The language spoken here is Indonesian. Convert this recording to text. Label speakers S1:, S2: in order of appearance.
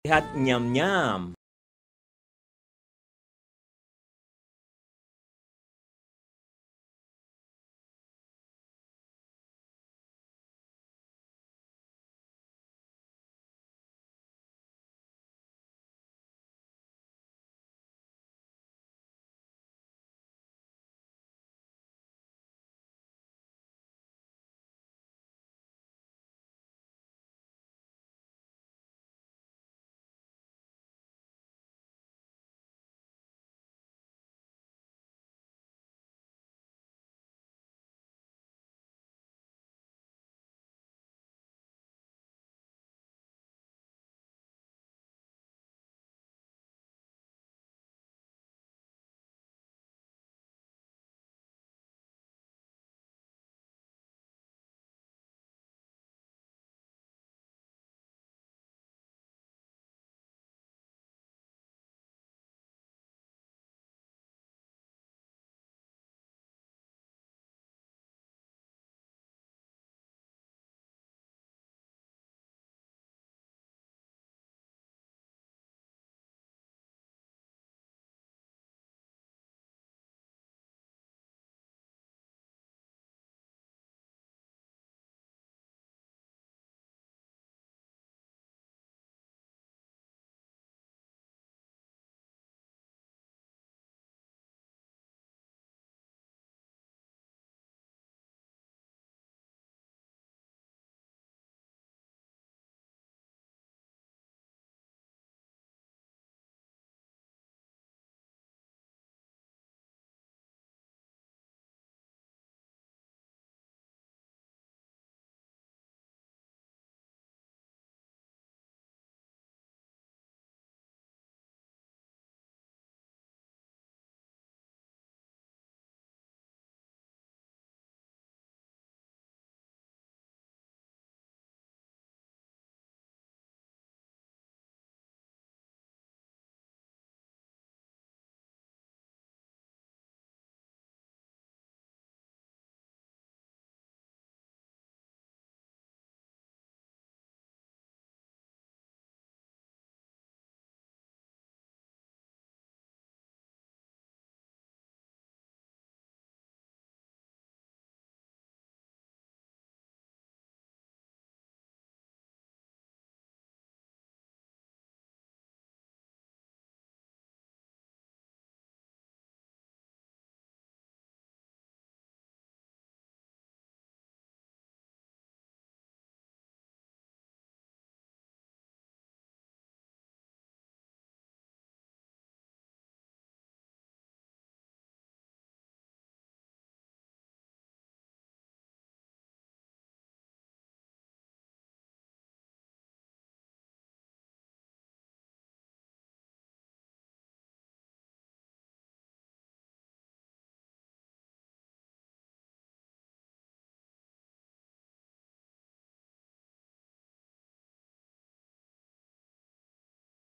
S1: Lihat nyam-nyam.